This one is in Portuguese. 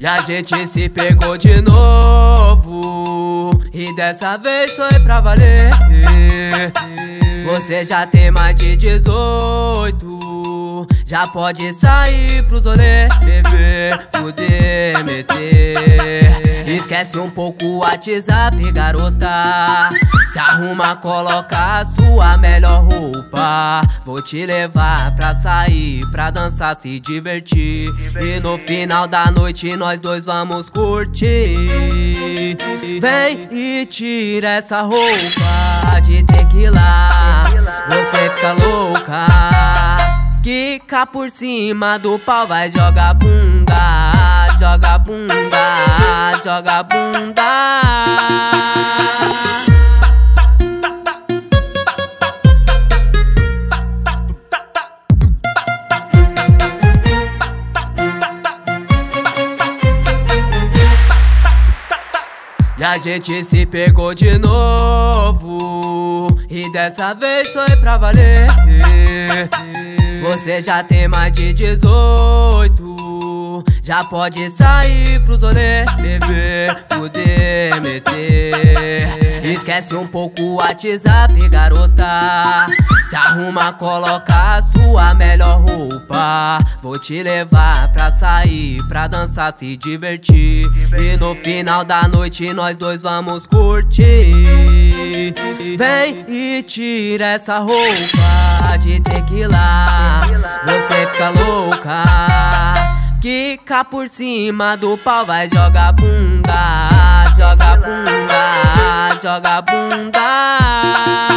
E a gente se pegou de novo. E dessa vez foi pra valer. Você já tem mais de 18. Já pode sair pros rolê, beber, poder meter. Esquece um pouco o WhatsApp, garota. Se arruma, coloca a sua melhor roupa. Vou te levar pra sair, pra dançar, se divertir. E no final da noite nós dois vamos curtir. Vem e tira essa roupa de tequila. Você fica louca. Quica por cima do pau, vai jogar bunda, joga bunda, joga bunda. E a gente se pegou de novo. E dessa vez foi pra valer. Você já tem mais de 18 Já pode sair pros rolê Beber, poder meter. Esquece um pouco o WhatsApp, garota. Se arruma, coloca a sua melhor roupa. Vou te levar pra sair, pra dançar, se divertir. E no final da noite nós dois vamos curtir. Vem e tira essa roupa de tequila. Você fica louca Quica por cima do pau, vai jogar bunda Joga bunda, joga bunda